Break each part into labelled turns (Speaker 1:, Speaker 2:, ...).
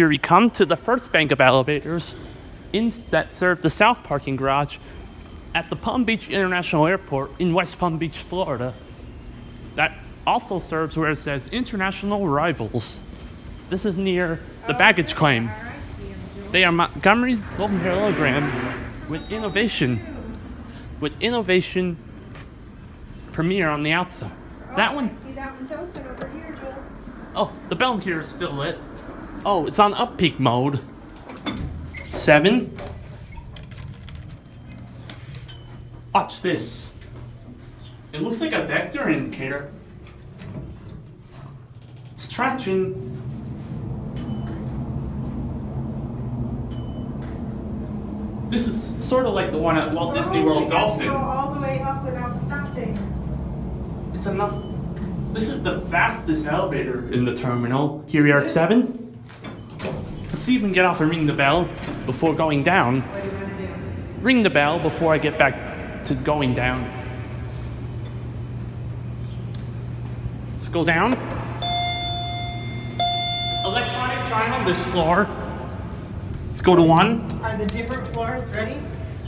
Speaker 1: Here we come to the first bank of elevators in, that serve the south parking garage at the Palm Beach International Airport in West Palm Beach, Florida. That also serves where it says International Arrivals. This is near the baggage claim. They are Montgomery Golden Parallelogram with innovation. With innovation premiere on the outside. That one,
Speaker 2: See, that one's open over here, Jules.
Speaker 1: oh, the bell here is still lit. Oh, it's on up peak mode. Seven. Watch this. It looks like a vector indicator. It's traction. This is sort of like the one at Walt Disney World
Speaker 2: we got to
Speaker 1: Dolphin.
Speaker 2: Go all the way up without stopping.
Speaker 1: It's enough. This is the fastest elevator in the terminal. Here we are at seven. Let's see if we can get off and ring the bell before going down.
Speaker 2: What are you gonna do?
Speaker 1: Ring the bell before I get back to going down. Let's go down. Electronic chime on this floor. Let's go to one.
Speaker 2: Are the different floors ready?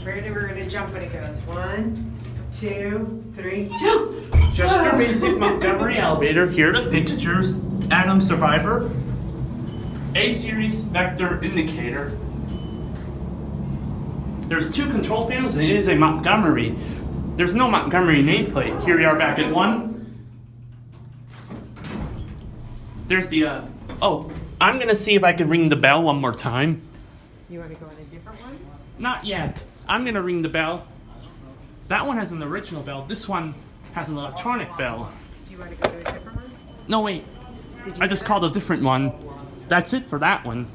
Speaker 2: Ready? We're gonna jump when it goes. One, two, three, jump!
Speaker 1: Just your basic Montgomery elevator. Here are the fixtures. Adam Survivor. A series vector indicator. There's two control panels and it is a Montgomery. There's no Montgomery nameplate. Here we are back at one. There's the, uh, oh, I'm gonna see if I can ring the bell one more time.
Speaker 2: You wanna go on a different one?
Speaker 1: Not yet. I'm gonna ring the bell. That one has an original bell. This one has an electronic bell.
Speaker 2: Do you wanna go to a different one?
Speaker 1: No, wait.
Speaker 2: Did you
Speaker 1: I just
Speaker 2: that?
Speaker 1: called a different one. That's it for that one.